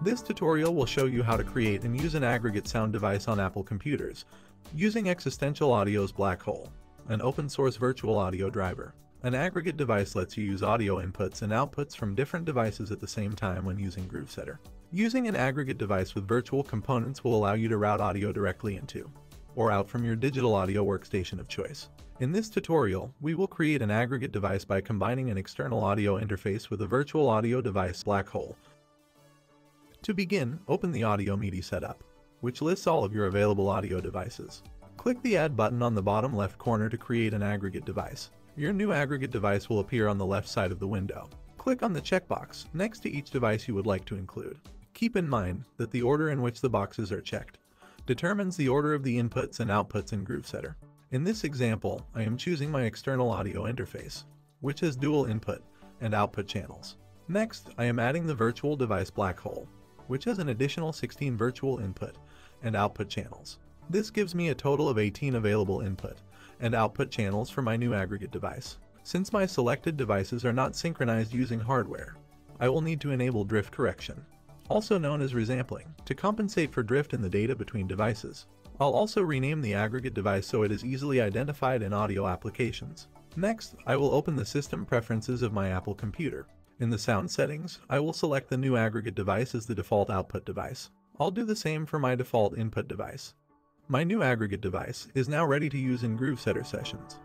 This tutorial will show you how to create and use an aggregate sound device on Apple computers, using Existential Audio's BlackHole, an open-source virtual audio driver. An aggregate device lets you use audio inputs and outputs from different devices at the same time when using Groovesetter. Using an aggregate device with virtual components will allow you to route audio directly into or out from your digital audio workstation of choice. In this tutorial, we will create an aggregate device by combining an external audio interface with a virtual audio device BlackHole. To begin, open the Audio MIDI setup, which lists all of your available audio devices. Click the Add button on the bottom left corner to create an aggregate device. Your new aggregate device will appear on the left side of the window. Click on the checkbox next to each device you would like to include. Keep in mind that the order in which the boxes are checked determines the order of the inputs and outputs in Groovesetter. In this example, I am choosing my external audio interface, which has dual input and output channels. Next, I am adding the virtual device BlackHole, which has an additional 16 virtual input and output channels. This gives me a total of 18 available input and output channels for my new aggregate device. Since my selected devices are not synchronized using hardware, I will need to enable drift correction also known as resampling, to compensate for drift in the data between devices. I'll also rename the aggregate device so it is easily identified in audio applications. Next, I will open the system preferences of my Apple computer. In the sound settings, I will select the new aggregate device as the default output device. I'll do the same for my default input device. My new aggregate device is now ready to use in Groovesetter sessions.